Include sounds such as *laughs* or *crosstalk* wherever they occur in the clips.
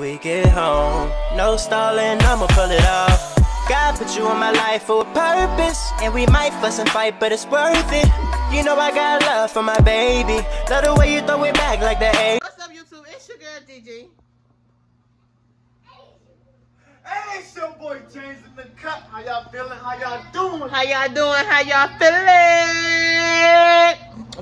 we get home. No stalling, I'ma pull it off. God put you in my life for a purpose. And we might fuss and fight, but it's worth it. You know I got love for my baby. Love the way you throw it back like the A. What's up, YouTube? It's your girl, GG. Hey, it's your boy James in the cut. How y'all feeling? How y'all doing? How y'all doing? How y'all feeling?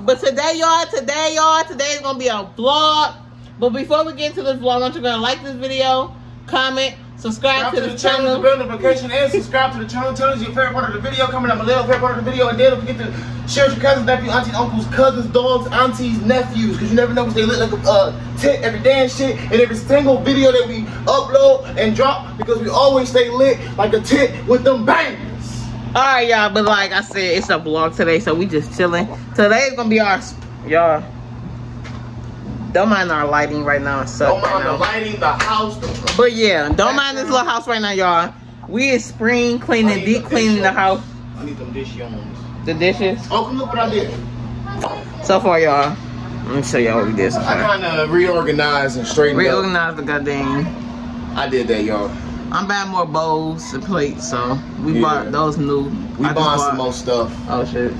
But today, y'all, today, y'all, today is gonna be a vlog. But before we get into this vlog, I want you gonna like this video, comment, subscribe, Subscribe to, the, channel. the bell notification, and subscribe to the channel. Tell us your favorite part of the video. Comment down below, favorite part of the video, and then don't forget to share with your cousins, nephews, aunties, uncles, cousins, dogs, aunties, nephews, because you never know what they look like a uh, tit every damn shit in every single video that we upload and drop, because we always stay lit like a tit with them bangers. All right, y'all. But like I said, it's a vlog today, so we just chilling. Today's gonna be our, y'all. Don't mind our lighting right now. So Don't mind the lighting, the house, the But yeah, don't mind this little house right now, y'all. We is spring cleaning, deep cleaning the house, I need them dish yawns. the dishes. Oh, come look what I did. So far, y'all. Let me show y'all what we did. So I kind of reorganized and straightened up. Reorganize the goddamn. I did that, y'all. I'm buying more bowls and plates, so we Yeah. bought those new. We I bought bought- some more stuff. Oh shit.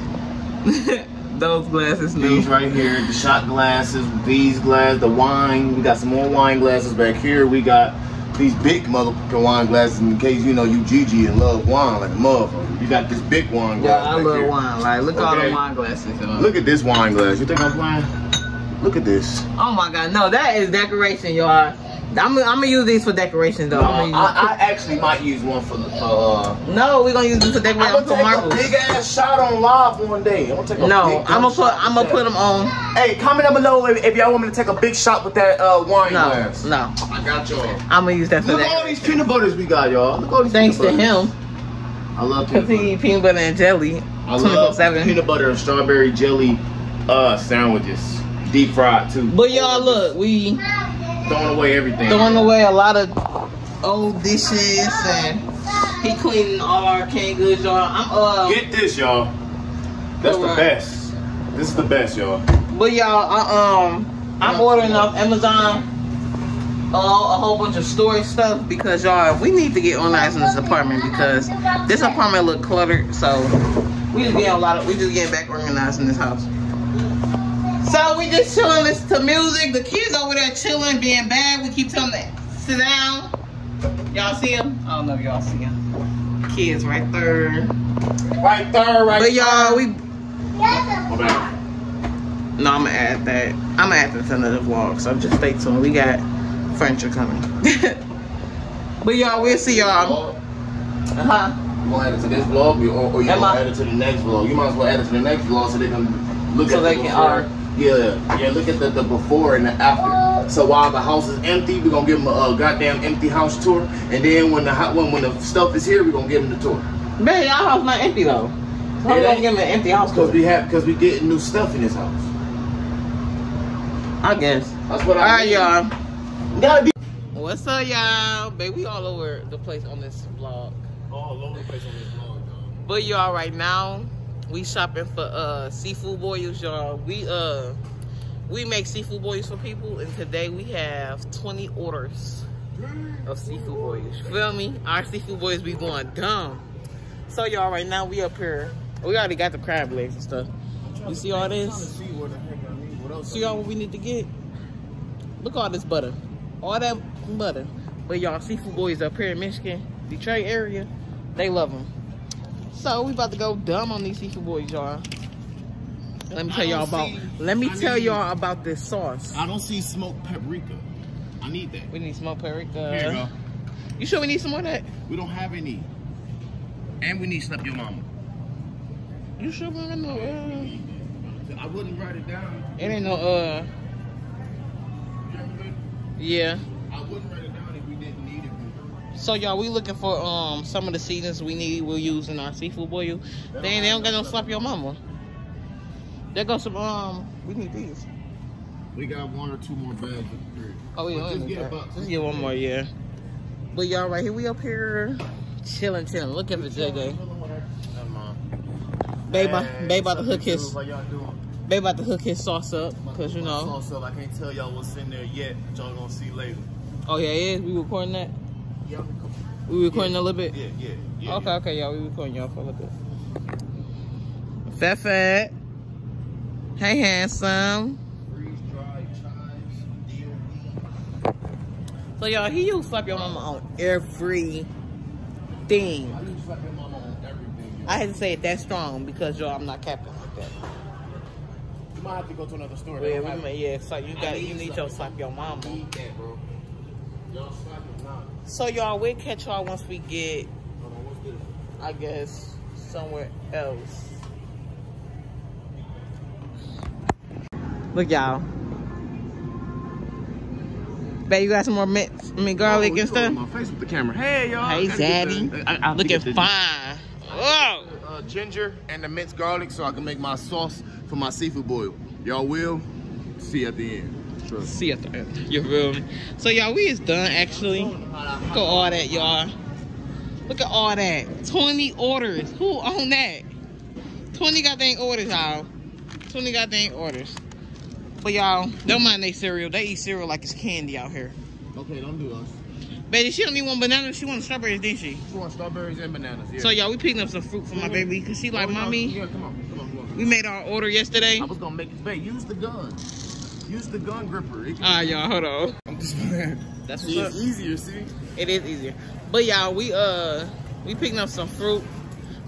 *laughs* those glasses new. These right here, the shot glasses, these glasses, the wine. We got some more wine glasses back here. We got these big motherfucking wine glasses in case you know you Gigi and love wine like a motherfucker. You got this big wine glass. Yeah. I love here. wine. Like, look at all the wine glasses. y'all. Look at this wine glass. You think I'm playing? Look at this. Oh my god, no, that is decoration, y'all. I'm, I'm gonna use these for decoration though. No, I, I actually might use one for the. Uh, no, we're gonna use this for I'm gonna take marbles. a big ass shot on live one day. I'm gonna take a No, I'm gonna put I'm gonna put them on. Hey, comment down below if, if y'all want me to take a big shot with that uh, wine No, glass. no, I got y'all. I'm gonna use that for Look at all these peanut butters we got, y'all. Look at all these Thanks to him, I love peanut he butter. eat peanut butter and jelly, I love seven. peanut butter and strawberry jelly uh, sandwiches. Deep fried too. But y'all, look, we Throwing away everything. throwing away a lot of old dishes and he cleaning all our canned goods, y'all. I'm uh, Get this, y'all. That's the best. This is the best, y'all. but y'all, uh, um, I'm ordering off Amazon. Uh, a whole bunch of storage stuff because y'all we need to get organized in this apartment because this apartment look cluttered so we just getting a lot of we just getting back organized in this house so we just chilling listen to music. The kids over there chilling being bad. We keep telling them to sit down. Y'all see them i don't know if y'all see them kids right there. Right there, right but y'all we My bad. no i'm gonna add that. I'm gonna add that to another vlog so just stay tuned. We got furniture coming. *laughs* But y'all we'll see y'all. Uh-huh. You want to add it to this vlog or, or you Am want I- to add it to the next vlog? You might as well add it to the next vlog so they can look So at they can, before. uh, yeah, yeah, look at the, the before and the after. So while the house is empty, we're gonna give them a, uh, goddamn empty house tour, and then when the hot when when the stuff is here, we're gonna give them the tour. Man, y'all house not empty though. So I'm gonna give him an empty house Because tour. we have because we getting new stuff in this house. I guess. That's what I. Alright, y'all. Gotta be What's up, y'all? Baby, we all over the place on this vlog. all over the place on this vlog, dog. But y'all, right now, we shopping for uh seafood boils, y'all. We uh we make seafood boils for people, and today we have 20 orders of seafood boils. Feel me? Our seafood boils be going dumb. So y'all, right now we up here. We already got the crab legs and stuff. You see all this? See y'all what we need to get? Look all this butter. All that butter. But y'all, seafood boys up here in Michigan, Detroit area, they love them. So we about to go dumb on these seafood boys, y'all. Let me tell y'all about. see- Let me I tell y'all about this sauce. I don't see smoked paprika. I need that. We need smoked paprika. Here you go. You sure we need some more of that? We don't have any. And we need slap your mama. You sure we don't know? Uh, I wouldn't write it down. it ain't no. Uh, yeah. I wouldn't write it So y'all, we looking for um some of the seasons we need. We'll use in our seafood boil. They they don't got no slap your mama. There goes some um. We need these. We got one or two more bags. Oh, don't just get a that. box. Just get one more, yeah. But y'all, right here, we up here chilling, chilling. Look at the JJ. Babe, about- babe about to hook his, babe about to hook his sauce up, cause you know. Sauce up. I can't tell y'all what's in there yet, y'all gonna see later. Oh yeah, is. We recording that. Yeah, We recording a little bit. yeah, yeah. yeah. Okay, okay, y'all. We recording y'all for a little bit. Fat fat. Hey handsome. Freeze dried chives, DOD. So y'all, he used to slap your mama on every thing. I use slap your mama on everything. I had to say it that strong because y'all, I'm not capping like that. You might have to go to another store. Yeah, we may- yeah. So you got you need slap your your slap your mama. Need that, bro. Y'all slap now. So y'all, we'll catch y'all once we get, Hold on, what's this? I guess, somewhere else. Look y'all. Bet you got some more mints, I mean garlic Oh, and stuff. My face with the camera. Hey, y'all. Hey, Gotta Zaddy. the- I- I have to Looking the- fine. Whoa. Uh, ginger and the minced garlic so I can make my sauce for my seafood boil. Y'all will see at the end. See at the end. You feel me? So y'all, we is done actually. Look at all that, y'all. Look at all that. 20 orders. Who on that? 20 goddamn orders, y'all. 20 goddamn orders. But y'all, don't mind they cereal. They eat cereal like it's candy out here. Okay, don't do us. Baby, she don't even want bananas. She want strawberries, didn't she? You want strawberries and bananas? Yeah. So y'all, we picking up some fruit for my baby because she like, mommy, Yeah, come on, come on, come on. we made our order yesterday. I was gonna make it. Babe, use the gun. Use the gun gripper. It can- Ah, y'all, hold on. I'm just playing. That's See, what's it's up. easier. See. It is easier. But y'all, we uh we picking up some fruit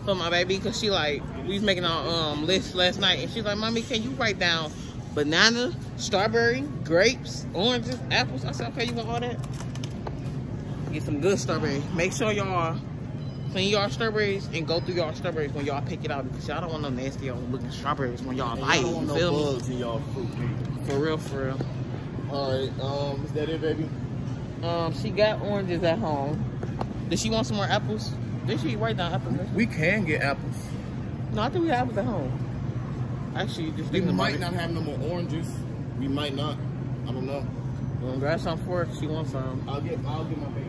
for my baby because she like we was making our um list last night and she's like, Mommy, can you write down banana, strawberry, grapes, oranges, apples? I said, Okay, you want all that? Get some good strawberry. Make sure y'all clean y'all strawberries and go through y'all strawberries when y'all pick it out because y'all don't want no nasty old looking strawberries when y'all And bite. y'all don't want feel no me? bugs in y'all fruit cake. For real, for real. All right. Um, is that it, baby? Um, she got oranges at home. Does she want some more apples? Did she write down apples? We can get apples. No, I think we have apples at home. Actually, just We might it. not have no more oranges. We might not. I don't know. Well, grab some for her. She wants some. I'll get. I'll get my baby.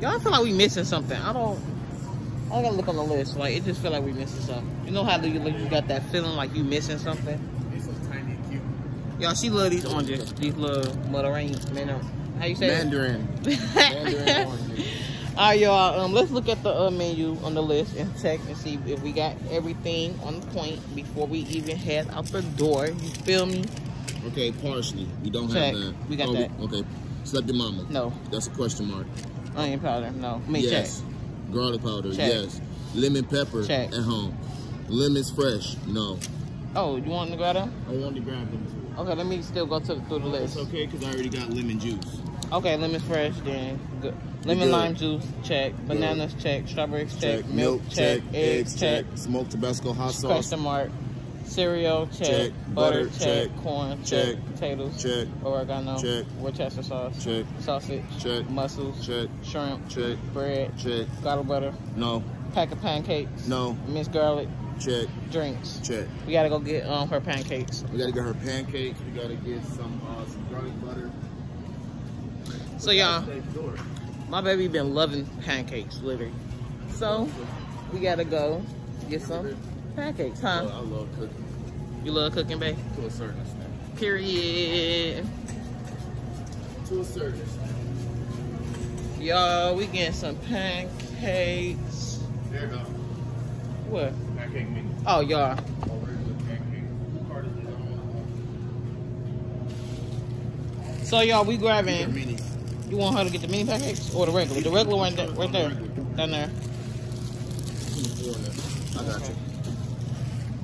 Y'all feel like we missing something. I don't. I don't gotta look on the list. Like it just feel like we missing something. You know how do you look? You got that feeling like you missing something. These so tiny and cute. Y'all, she love these oranges. These little mandarin, man. How you say? Mandarin. Mandarin oranges. *laughs* All right, y'all. Um, let's look at the uh, menu on the list and check and see if we got everything on point before we even head out the door. You feel me? Okay, parsley. We don't Check. have that. We got Oh, that. Okay. Slap your mama. No. That's a question mark. Onion powder. No. Me yes. check. Garlic powder. Check. Yes. Lemon pepper Check. at home. Lemons fresh. No. Oh, you want to grab them? I want to grab them too. Okay, let me still go to, through the It's list. okay because I already got lemon juice. Okay, lemon fresh, then good. Lemon good. lime juice, check. Bananas, check. Strawberries, check. Milk, check. Eggs, check. Smoked Tabasco hot sauce. Question mark. Cereal, check. Check. Butter, check. check. Corn, check. Check. Potatoes, Check. Oregano, Check. Worcester sauce, Check. sausage, Check. mussels, Check. shrimp, Check. bread, Check. garlic butter, No. pack of pancakes, No. minced garlic, Check. drinks. Check. We gotta go get um her pancakes. We gotta get her pancakes. We gotta get some uh, some garlic butter. So y'all, my baby been loving pancakes, literally. So we gotta go get some pancakes, huh? I love cooking You love cooking, babe? to a certain extent. Period. To a certain extent. Y'all, we getting some pancakes. There you go. What? Pancake mini. Oh, y'all. Oh, regular pancake. Part of the So y'all, we They're grabbing. minis. You want her to get the mini pancakes or the regular? The regular one, right there, down there. I got you.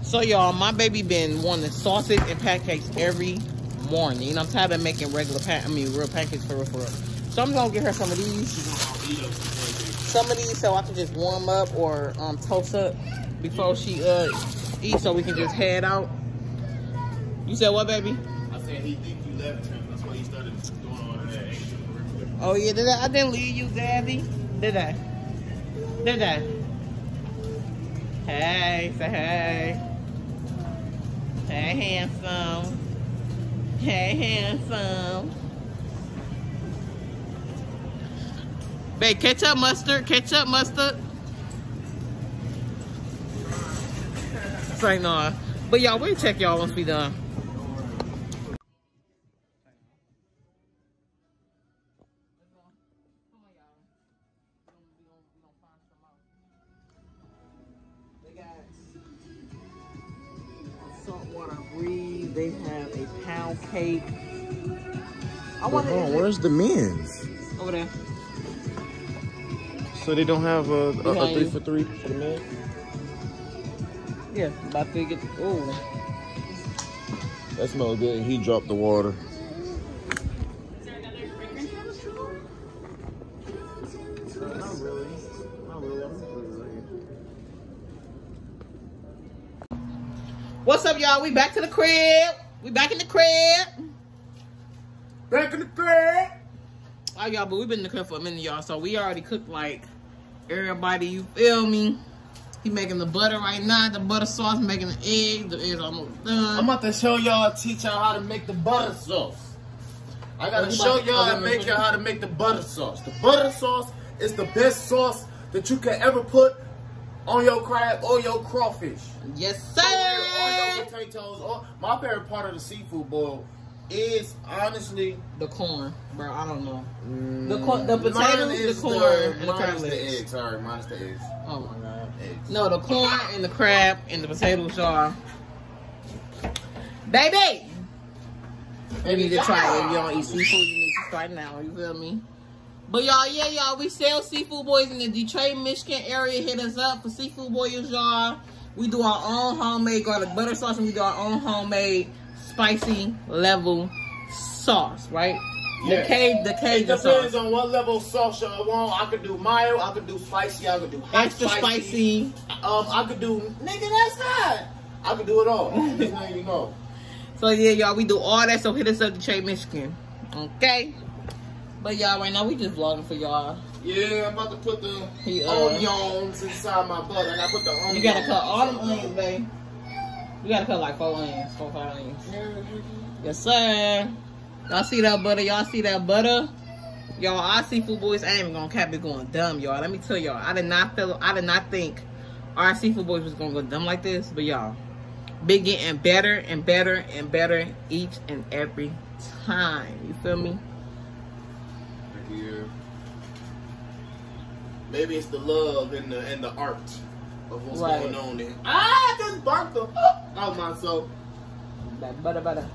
So y'all, my baby been wanting sausage and pancakes every morning. You know, I'm tired of making regular pan. I mean, real pancakes for real, for real. So I'm gonna get her some of these, some of these, so I can just warm up or um, toast up before she uh eats, so we can just head out. You said what, baby? I said he think you left him. That's why he started doing all of that extra. Oh yeah, did I? I didn't leave you, Daddy. Did I? Did I? Hey, say hey. Hey, handsome. Hey, handsome. Babe, ketchup, mustard, ketchup, mustard. Like, no. But y'all, we'll check y'all once we done. A cake. I But want hold on, to where's the men's? over there. So they don't have a, a, a three for three for the men? Yeah, about to get. Oh, That smells good. He dropped the water. What's up, y'all? We back to the crib. We back in the crib. Back in the crib. Oh, y'all, but we've been in the crib for a minute, y'all. So we already cooked like everybody. You feel me? He making the butter right now. The butter sauce, making the egg. The eggs almost done. I'm about to show y'all, teach y'all how to make the butter sauce. I gotta show y'all and make y'all how to make the butter sauce. The butter sauce is the best sauce that you can ever put on your crab or your crawfish. yes, Or your potatoes. Or, my favorite part of the seafood boil is honestly The corn, bro. I don't know. mm, The corn- the mine potatoes, is the corn, and the minus crab the legs. eggs. Sorry, minus the eggs. Oh my god. Eggs. No, the corn and the crab and the potatoes are. Baby! You need to try it. If you don't eat seafood, you need to start now. You feel me? But y'all, yeah, y'all, we sell seafood boys in the Detroit, Michigan area. Hit us up for seafood boys, y'all. We do our own homemade garlic butter sauce and we do our own homemade spicy level sauce, right? The Yeah. K, the It depends sauce. on what level of sauce y'all want. I could do mild, I could do spicy, I could do hot Extra spicy. Um, I could do nigga, that's hot. I could do it all. *laughs* You know. So yeah, y'all, we do all that. So hit us up, Detroit, Michigan. Okay. But y'all, right now we just vlogging for y'all. Yeah, I'm about to put the He, uh, onions inside my butter. I gotta put the onions. You gotta cut all them onions, babe. You gotta cut like four onions, four five onions. Yes, sir. Y'all see that butter? Y'all see that butter? Y'all, our seafood boys, I ain't even gonna cap it going dumb, y'all. Let me tell y'all, I did not feel, I did not think our seafood boys was gonna go dumb like this, but y'all, been getting better and better and better each and every time. You feel me? Here. Maybe it's the love and the and the art of what's Right. going on there. Ah, I just burnt the out myself. Butter, butter.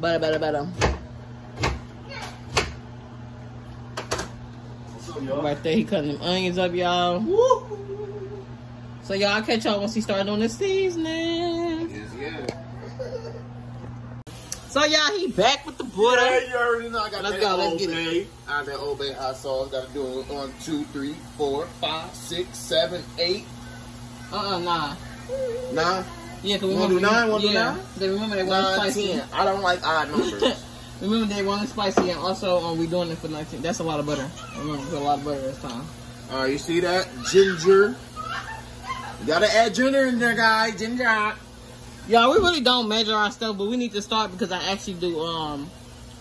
Butter, butter, butter. So, y'all. Right there, he cutting them onions up, y'all. Woo. So y'all I'll catch y'all once he start on the seasoning. Yes, yeah. So y'all, he back with the Yeah, butter. you already know I got Let's that go, let's get it. Bay. I got that Old Bay hot sauce. Got to do it on two, three, four, five, six, seven, eight, Uh-uh, nah. nine, Yeah, cause Wanna do nine? Wanna do nine? They remember they want spicy. ten. I don't like odd numbers. *laughs* remember they want spicy, and also um, we doing it for 19. That's a lot of butter. Remember, we put a lot of butter this time. All right, you see that ginger? You gotta add ginger in there, guys. Ginger. Y'all, we really don't measure our stuff, but we need to start because I actually do um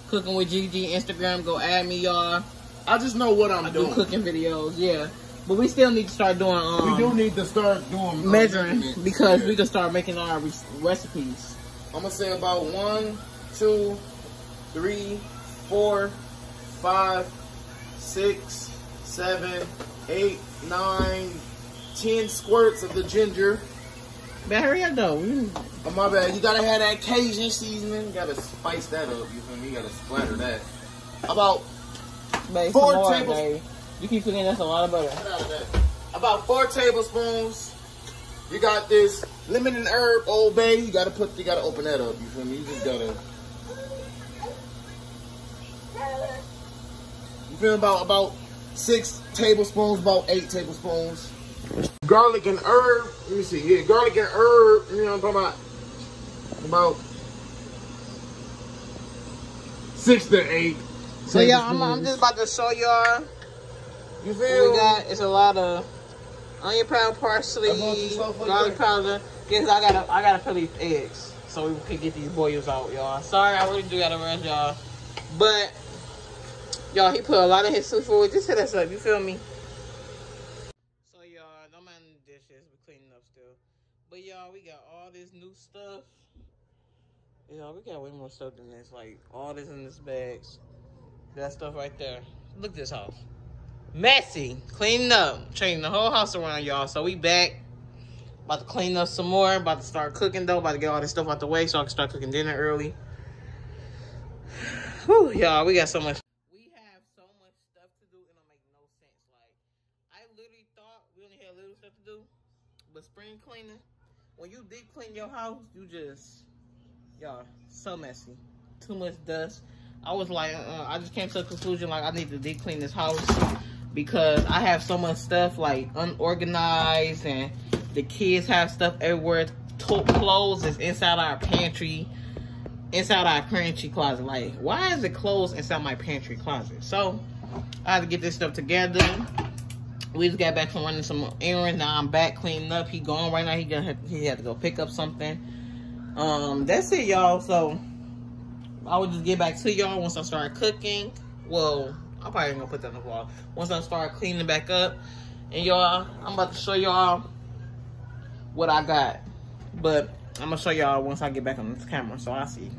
cooking with GG Instagram. Go add me, y'all. I just know what I'm I do doing. cooking videos, yeah. But we still need to start doing um we do need to start doing uh, measuring because Yeah. we can start making our re- recipes. I'm gonna say about one, two, three, four, five, six, seven, eight, nine, ten squirts of the ginger. But hurry up though. We- Oh my bad. You gotta have that Cajun seasoning. You gotta spice that up. You feel me? You gotta splatter that. About Babe, Four some more, tables- You keep cooking, that's a lot of butter. Get out of that. About four tablespoons. You got this lemon and herb Old Bay. You gotta put. You gotta open that up. You feel me? You just gotta. You feel about about six tablespoons, about eight tablespoons. Garlic and herb. Let me see. Yeah, garlic and herb. You know what I'm talking about? About six to eight. So yeah, I'm, I'm just about to show y'all. You What feel? we got it's a lot of onion powder, parsley, A bunch of stuff like garlic powder. Yes, I gotta I gotta peel these eggs so we can get these boils out, y'all. Sorry, I really do gotta rush y'all, but y'all, he put a lot of his seafood. Just hit us up, you feel me? So y'all, don't mind the dishes, we cleaning up still. Y'all, we got all this new stuff. Y'all, we got way more stuff than this. Like all this in this bags. That stuff right there. Look this house messy. Cleaning up. Changing the whole house around, y'all. So we back. About to clean up some more. About to start cooking, though. About to get all this stuff out the way so I can start cooking dinner early. Whew, y'all, we got so much. We have so much stuff to do, it don't make no sense. Like, I literally thought we only had little stuff to do, but spring cleaning, when you deep clean your house, you just, y'all, so messy. Too much dust. I was like, uh, I just came to a conclusion like I need to deep clean this house because I have so much stuff like unorganized and the kids have stuff everywhere. To clothes is inside our pantry, inside our pantry closet. Like, why is it clothes inside my pantry closet? So I had to get this stuff together. We just got back from running some errands. Now I'm back cleaning up. He gone right now. He gonna have, he had to go pick up something. Um, that's it, y'all. So I will just get back to y'all once I start cooking. Well, I'm probably gonna put that on the wall. Once I start cleaning back up. And y'all, I'm about to show y'all what I got. But I'm gonna show y'all once I get back on this camera. So I'll see.